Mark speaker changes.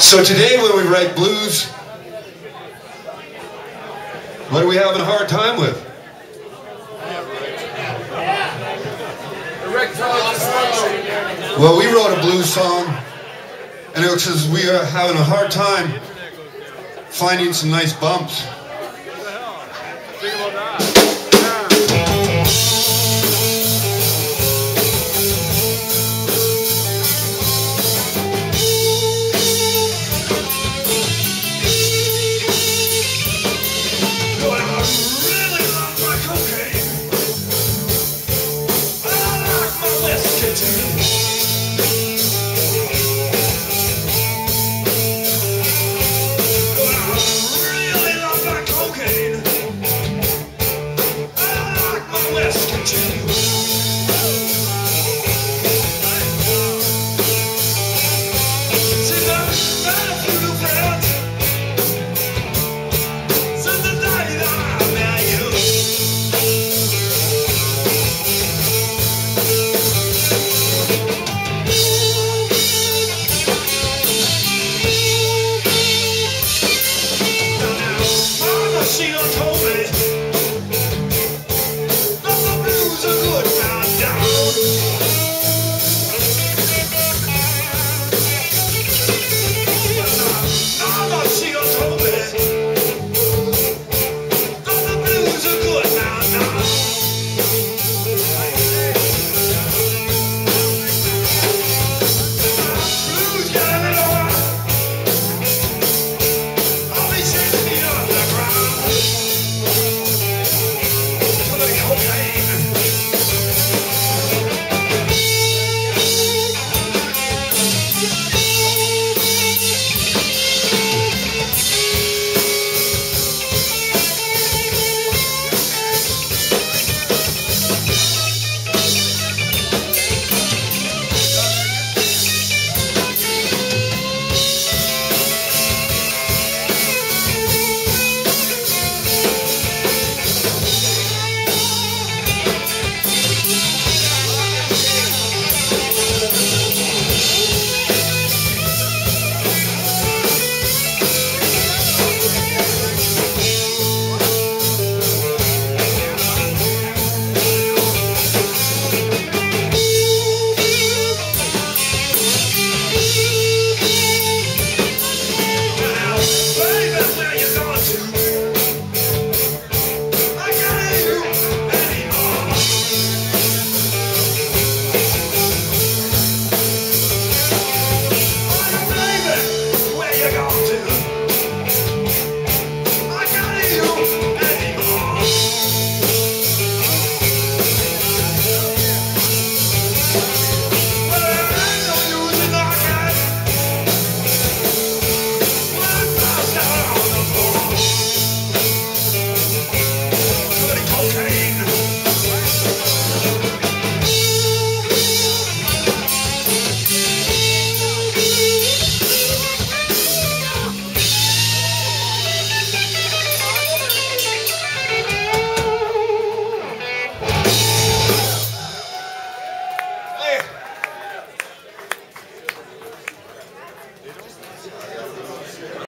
Speaker 1: So today when we write blues, what are we having a hard time with? Well, we wrote a blues song, and it because we are having a hard time finding some nice bumps. Yeah.